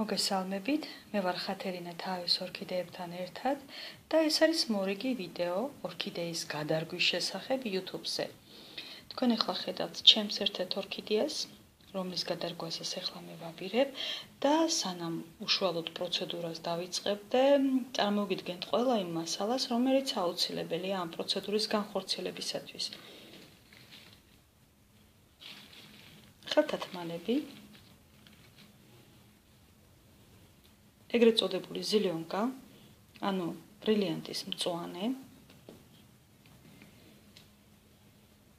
მოგესალმებით. მე ვარ ხათერინა თავის ორქიდეებთან ერთად და ეს არის მორიგი ვიდეო ორქიდეის გადარგვის შესახებ YouTube-ზე. თქვენ ახლა ხედავთ ჩემს ერთ-ერთ ორქიდეას, რომლის გადარგვასაც ახლა მე ვაბირებ და სანამ უშუალოდ პროცედურას დავიწყებდე, წარმოგიდგენთ ყველა იმ მასალას, რომელიც აუცილებელია ამ პროცედურის განხორციელებისათვის. ხათათმანები ეგრეთ წოდებული ზილიონკა, ანუ ბრილიანტის მწვანე,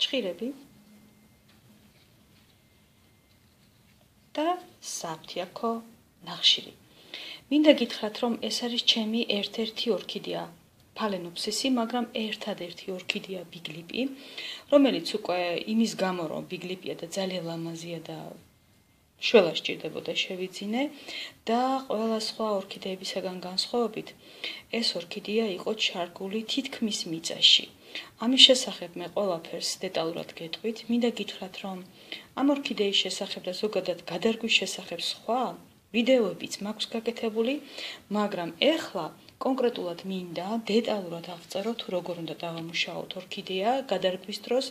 ჭხირები. და საფთიაქო ნახშირი. მინდა გითხრათ, რომ ეს არის ჩემი ერთ-ერთი ორქიდეა, ფალენოფსისი, მაგრამ ერთადერთი ორქიდეა ბიგლიპი, რომელიც უკვე იმის გამო, რომ ბიგლიპია და ძალიან ლამაზია და შველა სჭირდებოდა შევიძინე და ყველა სხვა ორქიდეებისგან განსხვავებით ეს ორქიდეა იყო ჩარგული თითქმის მიწაში. ამის შესახებ მე ყველაფერს დეტალურად გეტყვით. მინდა გითხრათ, რომ ამ ორქიდეის შესახებ და ზოგადად გადარგვის შესახებ სხვა ვიდეოებიც მაქვს გაკეთებული, მაგრამ ეხლა კონკრეტულად მინდა დეტალურად აღწერო თუ როგორ უნდა დავამუშაოთ ორქიდეა გადარგვის დროს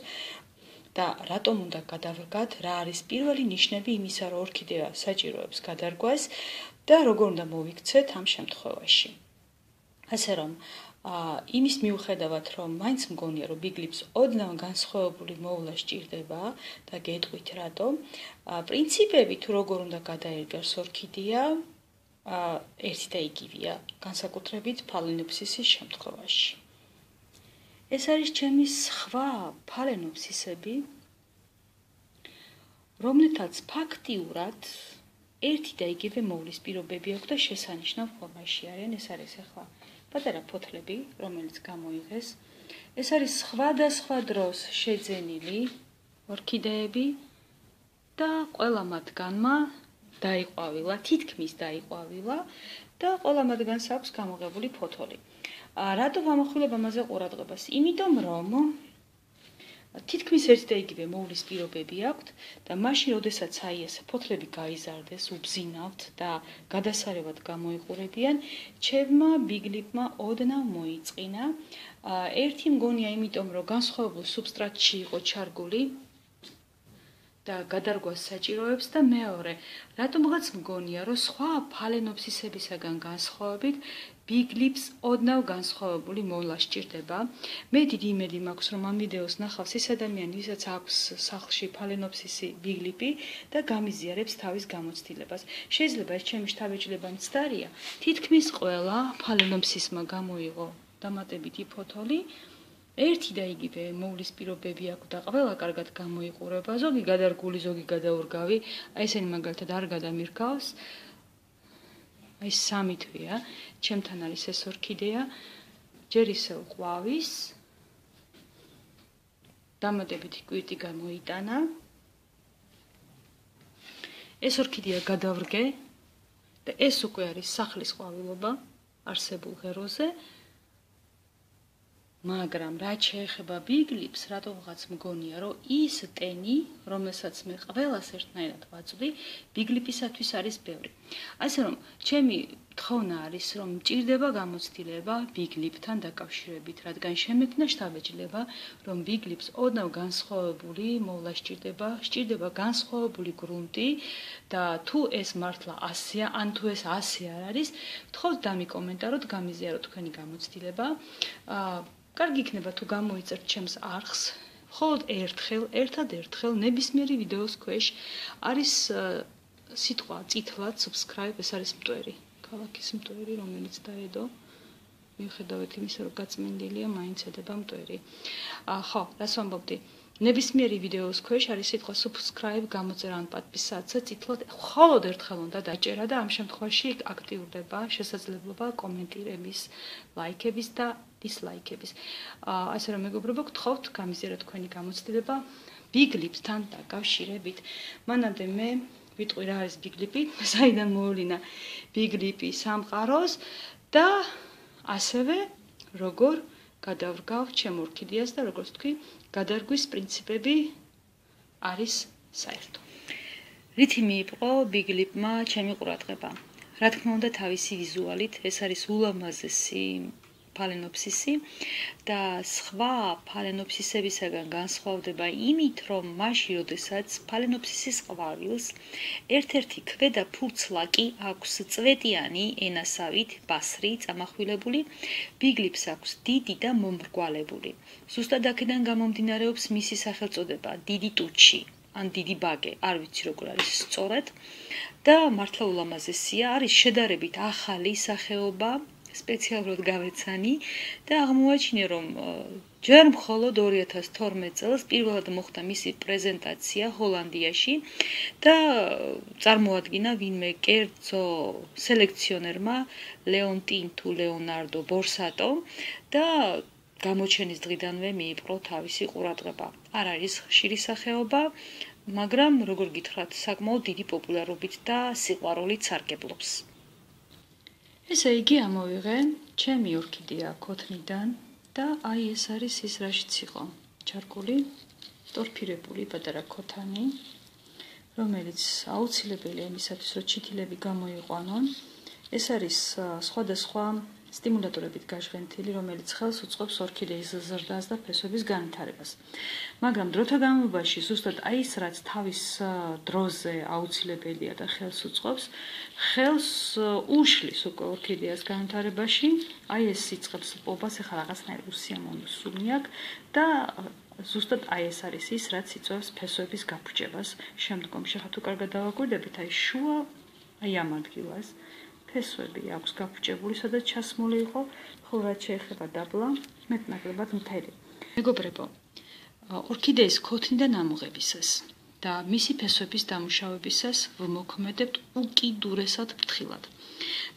და რატომ უნდა გადავრგათ, რა არის პირველი ნიშნები იმისა, რომ ორქიდეა საჭიროებს გადარგვას და როგორ უნდა მოვიქცეთ ამ შემთხვევაში. ასე რომ ა იმის მიუხედავად რომ მაინც მგონია რომ ბიგლიპს ოდნავ განსხვავებული მოვლა სჭირდება და გეტყვით რატომ პრინციპები თუ როგორ უნდა გადაერგოს ორქიდეა ერთი და იგივეა განსაკუთრებით ფალენოფსისის შემთხვევაში ეს არის ჩემი სხვა ფალენოფსისები, რომლითაც ფაქტიურად ერთი და იგივე მოვლის პირობები აქვს და შესანიშნავ ფორმაში არიან. ეს არის ახლა პატარა ფოთლები, რომელიც გამოიღეს. ეს არის სხვადასხვა დროს შეძენილი ორქიდეები და ყველა მათგანმა დაიყვავილა, თითქმის დაიყვავილა და ყველა მათგანს აქვს გამოღებული ფოთოლი. რატო ვამახვილებ ამაზე ყურადღებას? იმიტომ რომ თითქმის ერთ და იგივე მოვლის პირობები აქვთ და მაშინ, როდესაც აი ეს ფოთლები გაიზარდეს, უბზინავთ და გადასარევად გამოიყურებიან, ჩემმა ბიგლიპმა ოდნავ მოიწინა. ერთი მგონია, იმიტომ რომ განსხვავებულ სუბსტრატში იყო ჩარგული, და გადარგვას საჭიროებს და მეორე, რატომღაც მგონია, რომ სხვა ფალენოფსისებისაგან განსხვავებით ბიგლიპს ოდნავ განსხვავებული მოვლა სჭირდება. მე დიდი იმედი მაქვს, რომ ამ ვიდეოს ნახავს ის ადამიანი, ვისაც აქვს სახლში ფალენოფსისი ბიგლიპი და გამიზიარებს თავის გამოცდილებას. შეიძლება ეს ჩემი შთაბეჭდილება მცდარია. თითქმის ყველა ფალენოფსისმა გამოიღო დამატებითი ფოთოლი. ერთი და იგივე მოვლის პირობები აქვს და ყველა კარგად გამოიყურება. ზოგი გადარგული, ზოგი გადაურგავი. აი ესენი მაგალითად არ გადამირგავს. აი სამი თვეა. ჩემთან არის ეს ორქიდეა. ჯერ ისე ყვავის. დამატებითი კვიტი გამოიტანა. ეს ორქიდეა გადავრგე და ეს უკვე არის სახლის ყვავილობა არსებულ ღეროზე. მაგრამ რაც შეეხება ბიგლიპს, რატომღაც მგონია, რომ ის ტენი, რომელსაც მე ყველას ერთნაირად ვაწვდი, ბიგლიპისათვის არის ბევრი. ასე რომ, ჩემი თხოვნა არის, რომ მჭირდება გამოცდილება ბიგლიპთან დაკავშირებით, რადგან შემექნა შთაბეჭდილება, რომ ბიგლიპს ოდნავ განსხვავებული მოვლა სჭირდება, სჭირდება განსხვავებული გრუნტი და თუ ეს მართლა 100-ია, ან თუ ეს 100 არ არის, თხოვთ დამიკომენტაროთ, გამიზიაროთ თქვენი გამოცდილება. აა კარგი იქნება თუ გამოიწერთ ჩემს არხს. ხოლოდ ერთხელ, ერთად ერთხელ ნებისმიერი ვიდეოს ქვეშ არის სიტყვა წითლად subscribe, ეს არის მტვერი. ქალაქის მტვერი, რომელიც დაედო. მიუხედავად იმისა, რომ გაწმენდილია, მაინც ედება მტვერი. ხო, რას ვამბობდი? ნებისმიერი ვიდეოს ქვეშ არის სიტყვა subscribe გამოწერა ან პატვისაცე წითლად მხოლოდ ერთხელ უნდა დაჭერა და ამ შემთხვევაში აქტიურდება შესაძლებლობა კომენტირების, ლაიქების და დისლაიქების. აა ასე რომ მეგობრებო, გთხოვთ გამიზერა თქვენი გამოცდილება ბიგლიპთან დაკავშირებით. მანამდე მე ვიტყვი რა არის ბიგლიპი, საიდან მოვლინა ბიგლიპი სამყაროს და ასევე როგორ გადავრგავ ჩემ ორქიდეას და როგორც თქვი, გადარგვის პრინციპები არის საერთო. რითი მიიპყო ბიგლიპმა ჩემი ყურადღება? რა თქმა უნდა, თავისი ვიზუალით ეს არის ულამაზესი ფალენოფსისი და სხვა ფალენოფსისებისაგან განსხვავდება იმით, რომ მაშინ, როდესაც ფალენოფსისის ყვავილს ერთ-ერთი ქვედა ფურცლაკი აქვს წვეტიანი ენასავით, ბასრი, წამახვილებული, ბიგლიფს აქვს დიდი და მომრგვალებული. ზუსტად აქედან გამომდინარეობს მისი სახელწოდება, დიდი ტუჩი. ან დიდი ბაგე, არ ვიცი როგორ არის სწორად. და მართლა ულამაზესია, არის შედარებით ახალი სახეობა, სპეციალურად გავეცანი და აღმოაჩინე რომ ჯერ მხოლოდ 2012 წელს პირველად მოხდა მისი პრეზენტაცია ჰოლანდიაში და წარმოადგინა ვინმე კერძო სელექციონერმა ლეონტინ თუ ლეონარდო ბორსატო და გამოჩენის დღიდანვე მიიპყრო თავისი ყურადღება. არ არის ხშირი სახეობა, მაგრამ როგორ გითხრათ, საკმაოდ დიდი პოპულარობით და სიყვარულით სარგებლობს. ესე იგი ამოვიღე ჩემი ორქიდეა ქოთნიდან და აი ეს არის ის რაშიც იყო. ჩარკული ტორფირებული პატარა ქოთანი რომელიც აუცილებელია იმისათვის რომ ჩითილები გამოიყვანონ. ეს არის სხვადასხვა სტიმულატორებით გაჟღენთილი, რომელიც ხელს უწყობს ორქიდეის ზრდას და ფესვების განვითარებას. მაგრამ დროთა განმავლობაში ზუსტად აი ეს რაც თავის დროზე აუცილებელია და ხელს უწყობს, ხელს უშლის უკვე ორქიდეას განვითარებაში, აი ეს სიცხებს პობას ახლა რაღაცნაირ უსიამოვნო სუნი აქვს და ზუსტად აი ეს არის ის, რაც იწვევს ფესვების გაფრჩებას. შემდგომში ხა თუ კარგად დავაკვირდებით, აი შუა აი ამ ადგილას ფესვები აქვს გაფრჩებული, სადაც ჩასმული იყო, ხო რაც შეეხება დაბლა, მეტნაკლებად მთელი. მეგობრებო, ორქიდეის ქოთნიდან ამოღებისას და მისი ფესვების დამუშავებისას ვმოქმედებთ უკიდურესად ფრთხილად.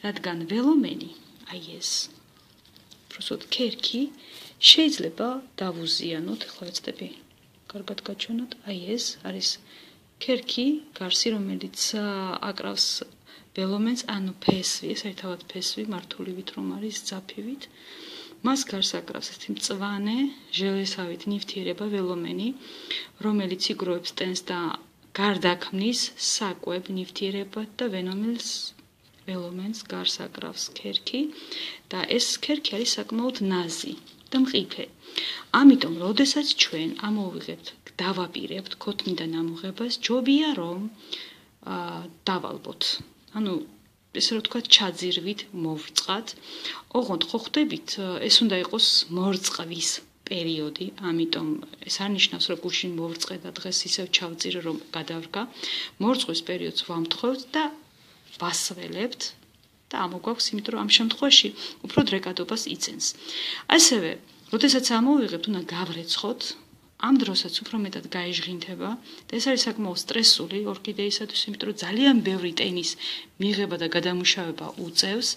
რადგან ველომენი, აი ეს პროსოდ კერკი შეიძლება დავუზიანოთ, ხო ეცდები? კარგად გაჩვენოთ, აი ეს არის კერკი, გარსი, რომელიც აკრავს ველომენს ანუ ფესვი, ეს ერთად ფესვი მართულივით რომ არის ძაფივით. მას გარს აკრავს ესეთი მწვანე ჟელესავით ნივთიერება ველომენი, რომელიც იგროვებს ტენს და გარდაქმნის საკვებ ნივთიერებად და ვენომელს ველომენს გარს აკრავს ქერქი და ეს ქერქი არის საკმაოდ ნაზი და მყიფე. ამიტომ, როდესაც ჩვენ ამოვიღებთ, დავაპირებთ ქოთნიდან ამოღებას, ჯობია რომ აა დავალბოთ ანუ ესე რომ თქვა ჩაძირვით მოვწყათ. ოღონდ ხო ხვდებით, ეს უნდა იყოს მორწყვის პერიოდი, ამიტომ ეს არნიშნავს, რომ გუშინ მოვწყე და დღეს ისევ ჩავძირე, რომ გადავრგა. მორწყვის პერიოდს ვამთხოვთ და ვასველებთ და ამოგვაქვს, იმიტომ რომ ამ შემთხვევაში უფრო დრეკადობას იწენს. ასევე, როდესაც ამოვიღებთ, უნდა გავრეცხოთ, ამ დროსაც უფრო მეტად გაეჟღინთება და ეს არის საკმაოდ სტრესული ორქიდეისათვის, იმიტომ რომ ძალიან ბევრი ტენის მიღება და გადამუშავება უწევს.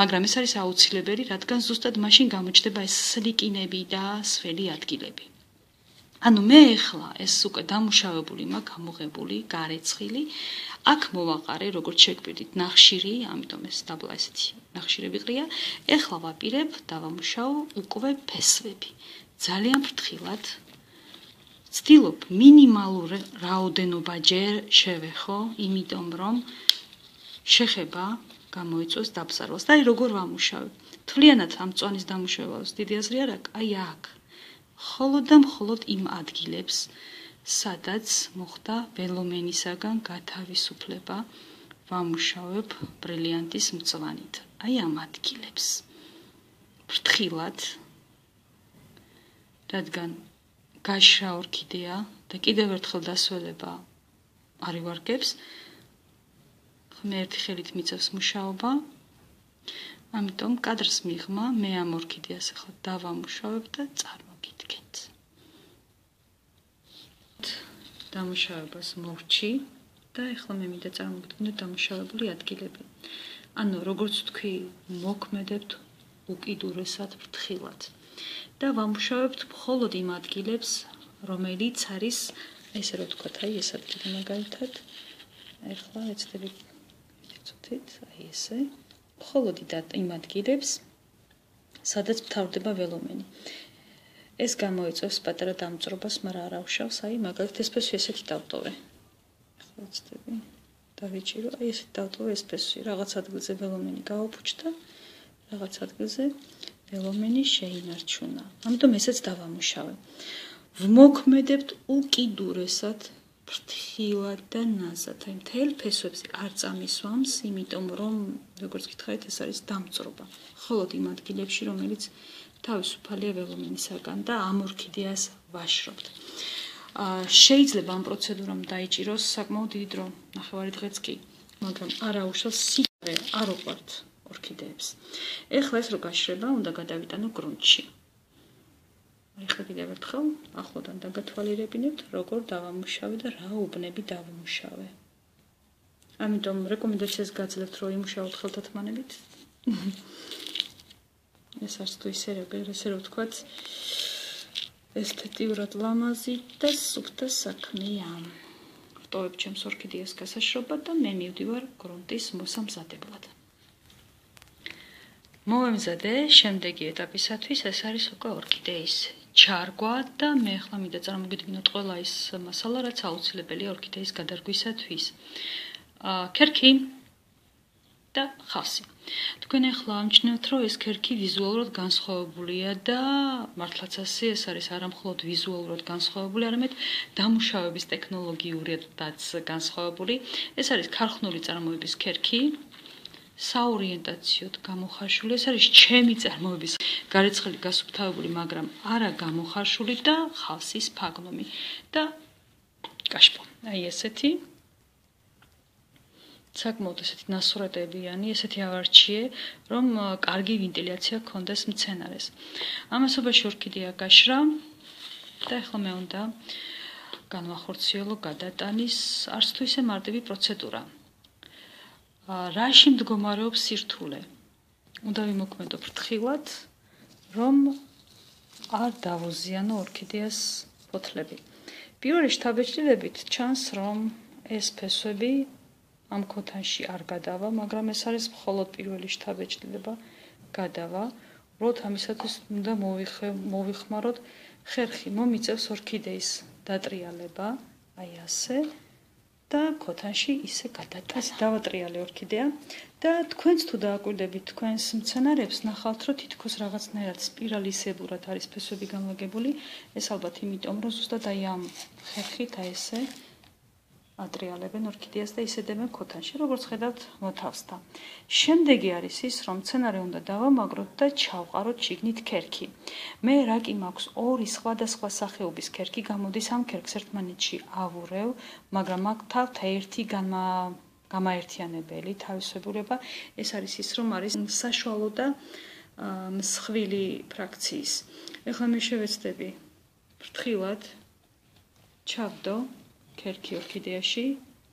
მაგრამ ეს არის აუცილებელი, რადგან ზუსტად მაშინ გამოჩნდება ეს სლიკინები და სველი ადგილები. ანუ მე ახლა ეს უკვე დამუშავებული მაქვს, გამოღებული, გარეცხილი. აქ მოვაყარე, როგორც შეგვიდით, ნახშირი, ამიტომ ეს დაბლა ესეთი ნახშირები ყრია. ახლა ვაპირებ და ვამუშავ უკვე ფესვები. ძალიან ფრთხილად ვცდილობ მინიმალურ რაოდენობაჯერ შევეხო, იმიტომ რომ შეხება გამოიწვევს დაბზარვას. და აი როგორ ვამუშავებ? თლიანად ამ წვანის დამუშავებას დიდი აზრი არ აქვს, აი აქ. холод და მხოლოდ იმ ადგილებს, სადაც მოხდა ველომენისაგან გათავისუფლება, ვამუშავებ ბრილიანტის მწვანით. აი ამ ადგილებს. ფრთხილად რადგან გაშრა ორქიდეა და კიდევ ერთხელ დასველება არივარგებს ხმე ერთი ხელით მიწევს მუშაობა. ამიტომ კადრს მიღმა მე ამ ორქიდეას ახლა დავამუშავებ და წარმოგიდგენთ. დამუშავებას მოვჩი და ახლა მე მინდა წარმოგიდგინოთ დამუშავებული ადგილები. ანუ როგორც თქვი მოქმედებთ უკიდურესად ფრთხილად და ვამუშავებთ მხოლოდ იმ ადგილებს, რომელიც არის ესე რომ ვთქვათ, აი ეს ადგილი მაგალითად. ახლა ეცდები ცოტით, აი ესე. მხოლოდ იმ ადგილებს, სადაც მთავრდება ველომენი. ეს გამოიწვევს პატარა დამწრობას, მაგრამ არ აუშავს, აი მაგალითად ეს ფესი ესეთი დავტოვე. ახლა ეცდები. დავიჭირო, აი ესე დავტოვე ეს ფესვი, რაღაც ადგილზე ველომენი გავაფუჭდა, რაღაც ადგილზე ველომენი შეინარჩუნა. ამიტომ ესეც დავამუშავე. ვმოქმედებთ უკიდურესად ფრთხილად და ნაზად. აი მთელ ფესვებზე არ წამისვამს, იმიტომ რომ როგორც გითხარით, ეს არის დამწრობა. ხოლო იმ ადგილებში, რომელიც თავისუფალია ველომინისაგან და ამ ორქიდეას ვაშრობთ. აა შეიძლება ამ პროცედურამ დაიჭიროს საკმაოდ დიდი დრო, ნახევარი დღეც კი, მაგრამ არა უშავს სიკრე, არ უყვართ ორქიდეებს. ეხლა ეს რო გაშრება, უნდა გადავიტანო გრუნტში. ეხლა კიდევ ერთხელ ახლოდან დაგათვალიერებინებთ, როგორ დავამუშავე და რა უბნები დავამუშავე. ამიტომ რეკომენდაციას გაძლევთ, რომ იმუშაოთ ხელთათმანებით. ეს არც თუ ისე ესე რომ ვთქვათ, ესთეტიურად ლამაზი და სუფთა საქმეა. ვტოვებ ჩემს ორქიდეას გასაშრობად და მე მივდივარ გრუნტის მოსამზადებლად. მომემზადე შემდეგი ეტაპისათვის ეს არის უკვე ორქიდეის ჩარგვა და მე ახლა მინდა წარმოგიდგინოთ ყველა ის მასალა, რაც აუცილებელია ორქიდეის გადარგვისათვის. აა ქერქი და ხასი. თქვენ ახლა ამჩნევთ, რომ ეს ქერქი ვიზუალურად განსხვავებულია და მართლაც ასე ეს არის არამხოლოდ ვიზუალურად განსხვავებული, არამედ დამუშავების ტექნოლოგიურადაც განსხვავებული. ეს არის ქარხნული წარმოების ქერქი, საორიენტაციოდ გამოხარშული. ეს არის ჩემი წარმოების გარეცხელი გასუფთავებული, მაგრამ არა გამოხარშული და ხალსის ფაგნომი და კაშპო. აი ესეთი საკმაოდ ესეთი ნასურატებიანი, ესეთი ავარჩიე, რომ კარგი ვენტილაცია გქონდეს მცენარეს. ამასობაში ორქიდეა გაშრა და ახლა მე უნდა განვახორციელო გადატანის არც თუ ისე მარტივი პროცედურა. რაში მდგომარეობს სირთულე? უნდა ვიმოქმედო ფრთხილად, რომ არ დავოზიანო ორქიდეას ფოთლები. პირველი შთაბეჭდილებით ჩანს, რომ ეს ფესვები ამ ქოთანში არ გადავა, მაგრამ ეს არის მხოლოდ პირველი შთაბეჭდილება გადავა. როდ ამისათვის უნდა მოვიხმაროთ ხერხი, მომიწევს ორქიდეის დატრიალება, აი ასე. და ქოთანში ისე გადატას დავატრიალე ორქიდეა. და თქვენც თუ დააკვირდებით თქვენს მცენარებს ნახავთ რომ თითქოს რაღაცნაირად სპირალისებურად არის ფესვები განლაგებული ეს ალბათ იმიტომ რომ ზუსტად აი ამ ხერხით აი ესე ატრიალებენ ორქიდეას და ისედებენ ქოთანში, როგორც ხედავთ მოთავსთა. შემდეგი არის ის, რომ მცენარე უნდა დავამაგროთ და ჩავყაროთ შიგნით ქერქი. მე რა კი მაქვს ორი სხვადასხვა სახეობის ქერქი, გამოდის ამ ქერქს ერთმანეთში ავურევ, მაგრამ აქ თავთ ერთი გამა გამაერთიანებელი თავისებურება, ეს არის ის, რომ არის საშუალო და მსხვილი ფრაქციის. ეხლა მე შევეცდები ფრთხილად ჩავდო ქერქი ორქიდეაში.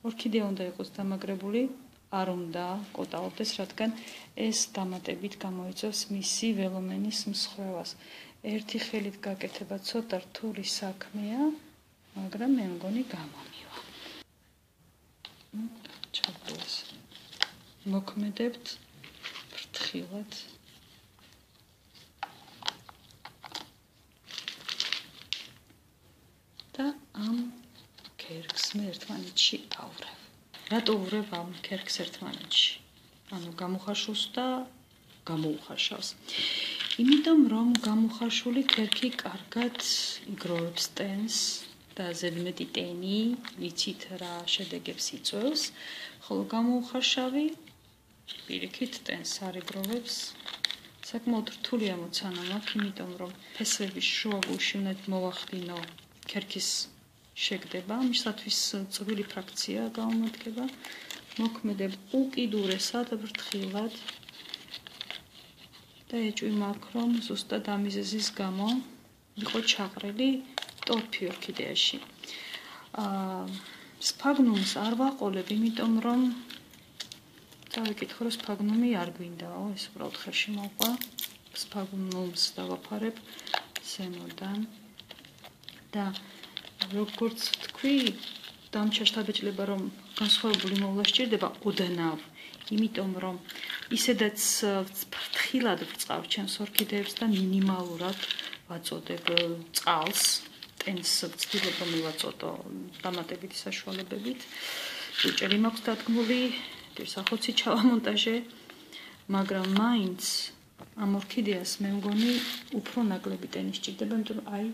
ორქიდეა უნდა იყოს დამაგრებული არ უნდა კოტაობდეს რადგან ეს დამატებით გამოიწვევს მისი ველომენის მსხვევას ერთი ხელით გაკეთება ცოტა რთული საქმეა მაგრამ მე მგონი გამომივა. ჩავდოს მოქმედებთ ფრთხილად. და ამ მე ერთმანეთში ავრევ. რატო ავრევ ამ ქერქს ერთმანეთში? ანუ გამოხარშოს და გამოუხარშავს. იმიტომ რომ გამოხარშული ქერქი კარგად იგროვებს ტენს და ზედმეტი ტენი, ვიცით რა შედეგებს იწვევს, ხოლო გამოუხარშავი პირიქით ტენს არ იგროვებს. საკმაოდ რთული ამოცანა მაქვს, იმიტომ რომ ფესვების შუა გულში უნდა მოვახდინო ქერქის შეგდება, მისათვის წვილი ფრაქცია გამოდგება. მოქმედებ უკიდურესად ბრთხილად. და ეჭვი მაქვს, რომ ზუსტად ამიზეზის გამო იყო ჩაყრილი ტორფი ორქიდეაში. აა სფაგნუმს არ ვაყოლებ, იმიტომ რომ დავიკითხო, რომ სფაგნუმი არ გვინდაო, ეს უბრალოდ ხერში მოყვა. სფაგნუმს დავაფარებ ზემოდან. და როგორც თქვი, დამჩაშთაბეჭლება რომ განსხვავებული მოვლა სჭირდება ოდნავ, იმიტომ რომ ისედაც ფრთხილად ვწავ ჩემს ორქიდეებს და მინიმალურად ვაწოდებ წყალს, ტენს ვწtildeობ რომ მივაწოდო დამატებითი საშუალებებით. ჭუჭერი მაქვს დადგმული, პირსახოცი ჩავამონტაჟე, მაგრამ მაინც ამ ორქიდეას მე მგონი უფრო ნაკლები ტენი სჭირდება, იმიტომ რომ აი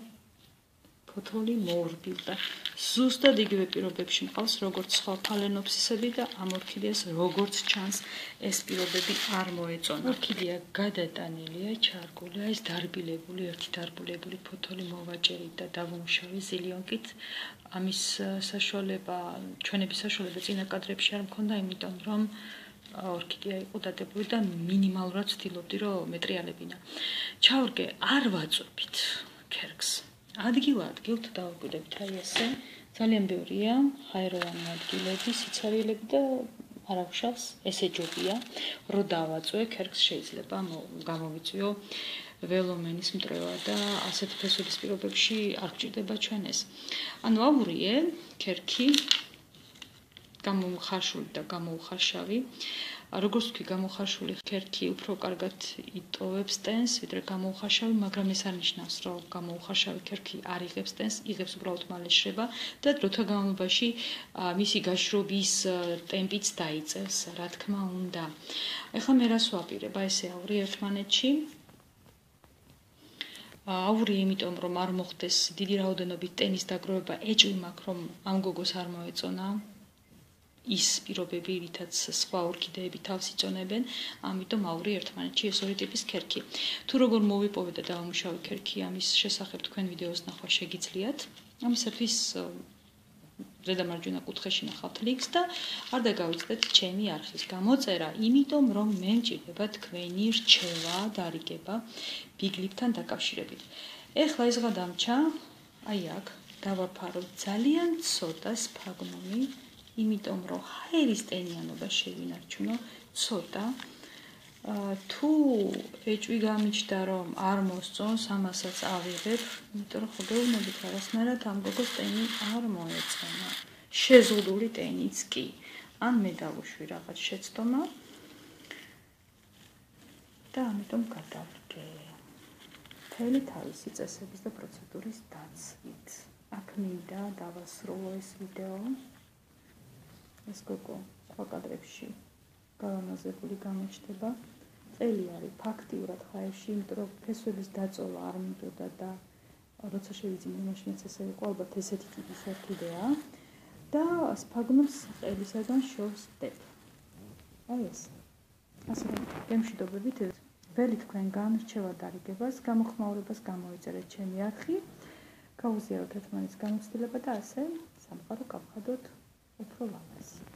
ფოთოლი მოორბილდა. ზუსტად იგივე პირობებში მყავს როგორც სხვა ფალენოფსისები და ამ ორქიდეას როგორც ჩანს ეს პირობები არ მოეწონა. ორქიდეა გადატანილია, ჩარგულია, ეს დარბილებული, ერთი დარბილებული ფოთოლი მოვაჭერით და დავუმშავე ზილიონკით. ამის საშუალება, ჩვენების საშუალება წინა კადრებში არ მქონდა, იმიტომ რომ ორქიდეა იყო დადებული და მინიმალურად ვთილობდი რომ მეტრიალებინა. ჩავრგე არ ვაწვევით ქერქს. ადგილ-ადგილთ დავაკვირდებით აი ესე. ძალიან ბევრია ჰაეროვანი ადგილები, სიცარიელები და არავშავს ესეჯობია. რო დავაწვე, ქერქს შეიძლება გამოვიწვიო ველომენის მტრევა და ასეთ ფესურის პირობებში არ გჭირდება ჩვენ ეს. ანუ აურიე, ქერქი გამომხარშული და გამოუხარშავი. როგორც თქვი გამოხარშული ქერქი უფრო კარგად იტოვებს ტენს ვიდრე გამოუხარშავი მაგრამ ეს არ ნიშნავს რომ გამოუხარშავი ქერქი არ იღებს ტენს იღებს უბრალოდ მალე შრება და დროთა განმავლობაში მისი გაშრობის ტემპიც დაიწევს რა თქმა უნდა. ეხლა მე რას ვაპირებ აი ესე აური ერთმანეთში. აური იმიტომ რომ არ მოხდეს დიდი რაოდენობით ტენის დაგროვება ეჭვი მაქვს რომ ამ გოგოს არ მოეწონა ის პირობები, რითაც სხვა ორქიდეები თავს იწონებენ, ამიტომ აური ერთმანეთში ეს ორი ტიპის ქერქი. თუ როგორ მოვიპოვე და დავამუშავე ქერქი, ამის შესახებ თქვენ ვიდეოს ნახვა შეგიძლიათ. ამისათვის ზედამარჯვენა კუთხეში ნახავთ ლინკს და არ დაგავიწყდეთ ჩემი არხის გამოწერა, იმიტომ რომ მე მჭირდება თქვენი რჩევა, დარიგება ბიგლიფთან დაკავშირებით. ეხლა ეს გადამჩა, აი აქ დავაფარო ძალიან ცოტა სფაგნუმი იმიტომ რომ ჰაერის ტენიანობა შევინარჩუნო ცოტა. თუ ეჭვი გამიჩნდა რომ არ მოსწონს ამასაც ავიღებ იმიტომ რომ ხოდეუნობით რაღაცნაირად ამ გოგოს ტენი არ მოეწონა. შეზღუდული ტენიც კი. ან მე დავუშვი რაღაც შეცდომა. და ამიტომ გადავდგე. თელი თავისი წესების და პროცედურის დაცვით. აქ მინდა დავასრულო ეს ვიდეო ეს გოგო სხვა კადრებში გავამაზებული გამოჩნდება. წელი არის ფაქტიურად ხაერში, იმიტომ რომ ფესვების დაწოლა არ მინდოდა და როცა შევიძინე მაშინაც ესე იყო, ალბათ ესეთი ტიპის ორქიდეა და სფაგნუმს წელისაგან შორს დებ. აი ეს. ასე რომ, გემშვიდობებით ველი თქვენგან რჩევა დარიგებას, გამოხმაურებას გამოიწერეთ ჩემი არხი. გაუზიაროთ ერთმანეთს გამოცდილება და ასე სამყარო გავხადოთ უფრო ლამაზი